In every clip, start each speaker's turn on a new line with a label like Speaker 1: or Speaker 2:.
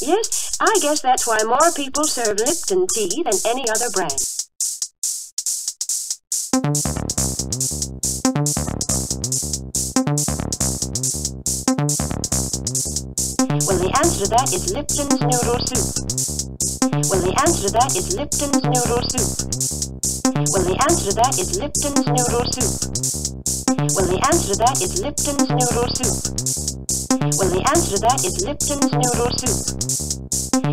Speaker 1: Yes, I guess that's why more people serve Lipton tea than any other brand. Well, the answer to that is Lipton's noodle soup. Well, the answer to that is Lipton's noodle soup. Well, the answer to that is Lipton's noodle soup. Well, the answer to that is Lipton's noodle soup. Well, the answer to that is Lipton's noodle soup.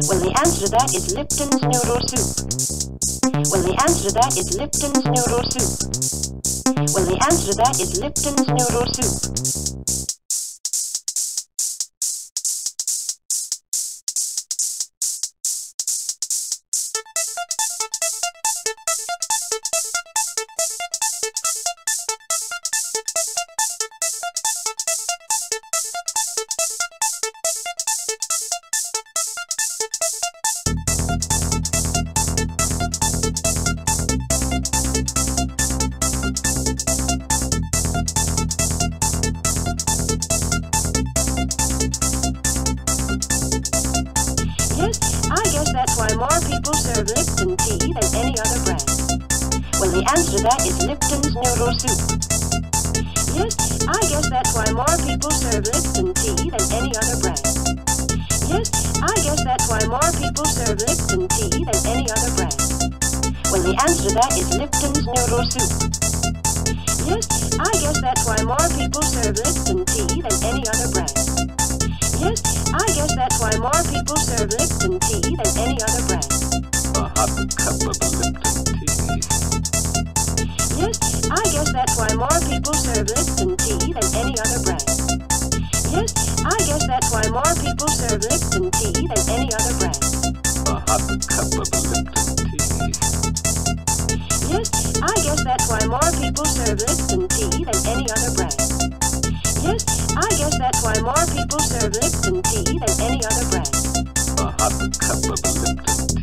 Speaker 1: Well, the answer to that is Lipton's noodle soup. Well, the answer to that is Lipton's noodle soup. Well, the answer to that is Lipton's noodle soup. More people serve Lipton tea than any other brand. Well, the answer to that is Lipton's noodle soup. Yes, I guess that's why more people serve Lipton tea than any other brand. Yes, I guess that's why more people serve Lipton tea than any other brand. Well, the answer to that is Lipton's noodle soup. Yes, I guess that's why more people serve Lipton tea than any other brand. Yes, I guess that's why more people serve Lipton tea than any other Yes, I guess that's why more people serve Lipton tea than any other brand. Yes, I guess that's why more people serve Lipton tea than any other brand.
Speaker 2: A hot cup of Lipton tea.
Speaker 1: Yes, I guess that's why more people serve Lipton tea than any other brand. Yes, I guess that's why more people serve Lipton tea than any other brand.
Speaker 2: A hot cup of Lipton.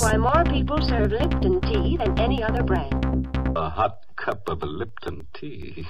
Speaker 1: Why more people serve Lipton tea than any other brand.
Speaker 2: A hot cup of Lipton tea.